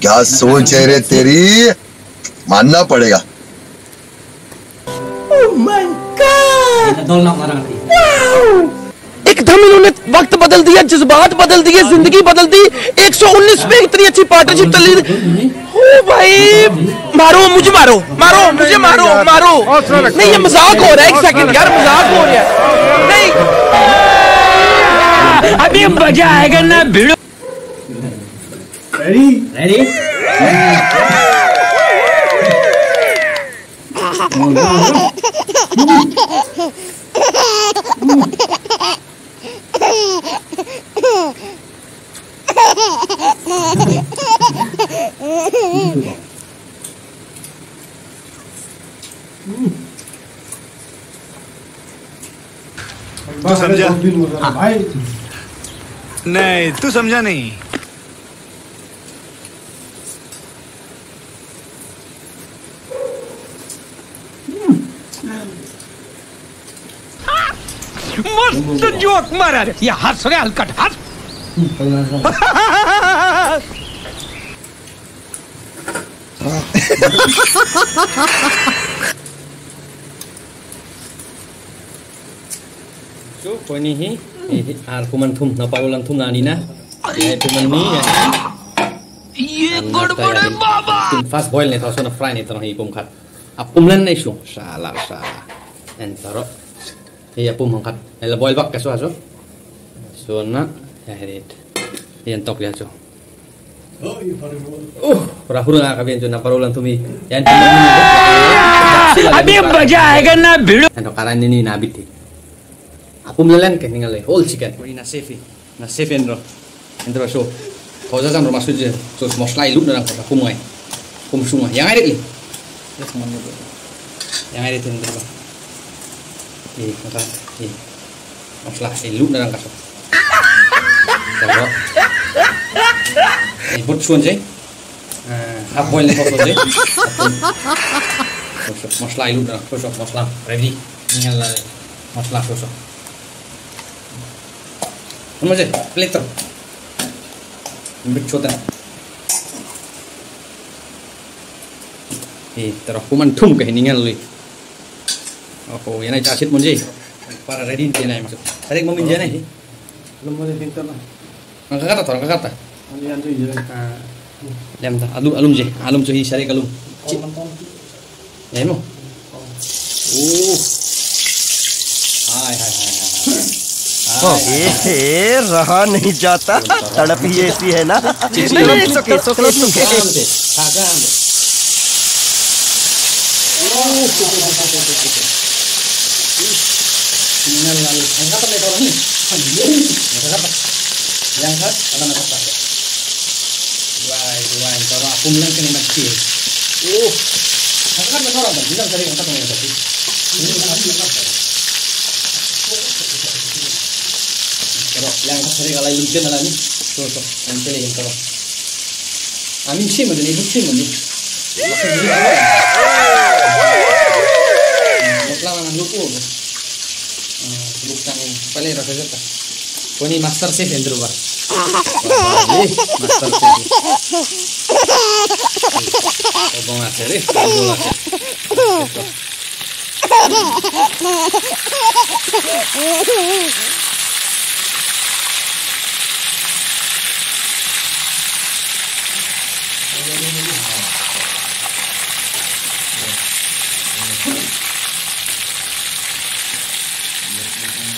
क्या सोच है रे तेरी? मानना पड़ेगा। Hati. एकदम इन्होंने वक्त बदल दिया जज्बात बदल दिए ज़िंदगी बदल दी। 119 में इतनी अच्छी पार्टनरशिप चल। रही ओ भाई मारो मुझे मारो मारो मुझे मारो मारो। नहीं ये मज़ाक हो रहा है एक सेकंड यार मज़ाक हो रहा है। नहीं। अभी मज़ा आएगा ना भिड़ो। Ready? तू समझा। नहीं तू समझा नहीं। चोट मारा रे। ये हस रे हलकट हस so pani hi ar kuman thum na paulan थुम नानी ना? na ye tuman ni ये गड़बड़ है बाबा। तुम फास्ट बॉयल ने था सोना फ्राई ने था ही कुम खा। अब कुमलन नहीं शो। शाला शाला। एंड तरो। يقوم من قد البويل بقى سو هسو سونا هريد ينتوك لهسو Uh, rahul na kabian juna parulan tumi. Yan Abhi baca kan na bhidu. Ano karan ni nabit. Apum nalan ke ningal Hold chicken. Kori na safe. Na safe endro. Endro show. Kau jangan rumah suci. So moslai luk na kota kumai. Kum. Eh. Yang ada ni. Yang ada tu endro. Ni kata ni. Mosla ilu na kau. Kau. Ni buat suan je. Half boil ni kau je. Sosok mosla ilu na sosok mosla ready. Tinggal mosla sosok. Ano je? Plater. Ambil chotan. Eh, terus kuman tum ke hiningan lui. Oh, yan ay chasit mo je. Para ready din ay masuk. Tarik mo min dyan eh. Ang kakata to, ang kakata. Ah, Lem ta, alum alum je, alum jo hi sari kalum. Ya mo. Oh. Hai hai hai hai. ए, रहा नहीं जाता तड़प ही ऐसी है ना नहीं, नहीं, it's okay, it's okay, it's okay. Kagam deh, kagam deh. Tinggal lalu. Angkat apa orang ini? Angkat apa? Angkat apa nak apa? Wah, wah, kalau aku bilang kena mati. Uh, angkat apa orang? Bilang tadi angkat apa tadi? Ini mati apa? Kalau yang tadi kalau luncen ala ni, tuh tuh, luncen yang kalau. Amin sih macam ini, sih macam ini. Lawan lupa. laman ang luto. No? Uh, buksan yung pala yung rasa ka. Kung ni Master Chef, Andrew ba? Papali, Master Chef.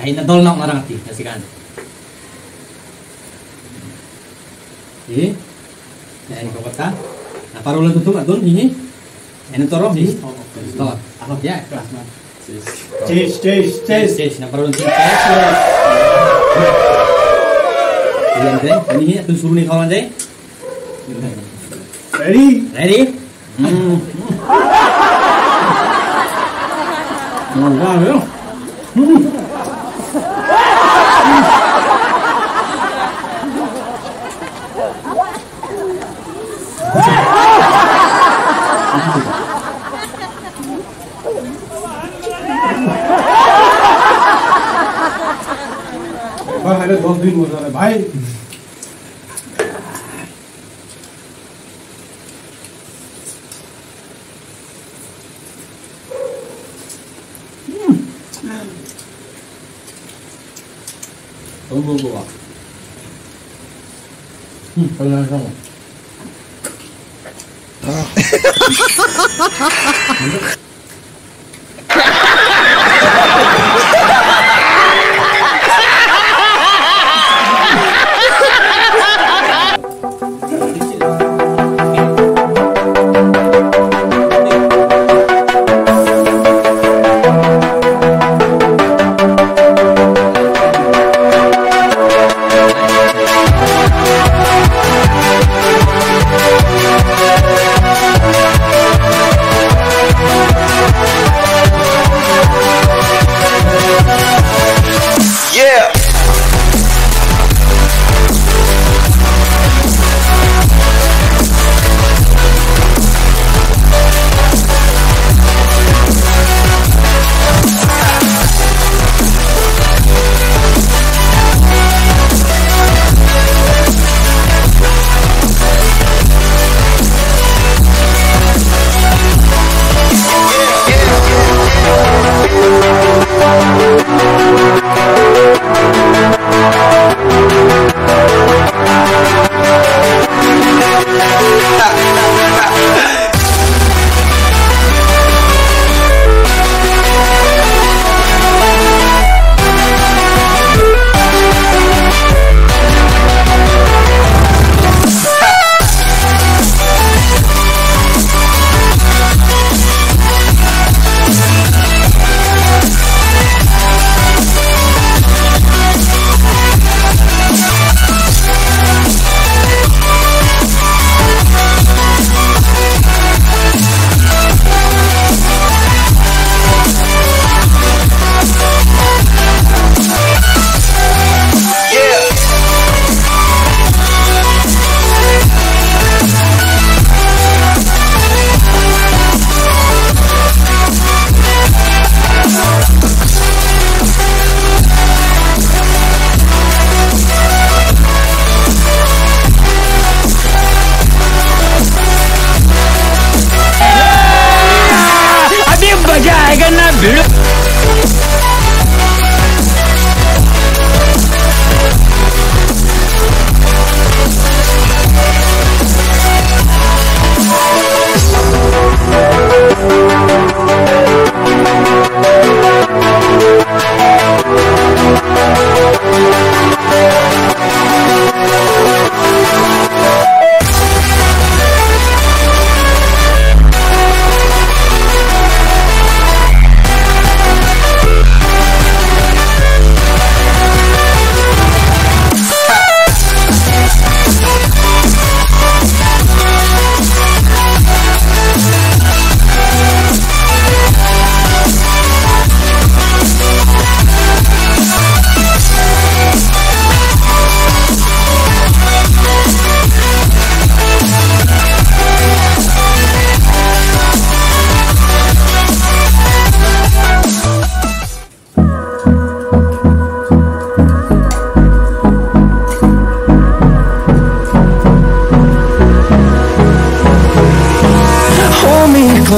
Kahit na dol na marang ati, kasikan. Eh, ya ini kau kata. Nah, parolan tutung adun ini. Ini toro ini. Tolak. Apa ya? Tes, tes, tes. Tes, nah parolan tutung. Tes. Ayan, Jay. Ini ya, tu suruh ni kawan, Jay. Ready Ready? Hmm. Oh, wow, ya. पहले दस दिन हो रहा है भाई Tunggu, tunggu, Pak. Hmm, kalau sama. अभी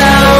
now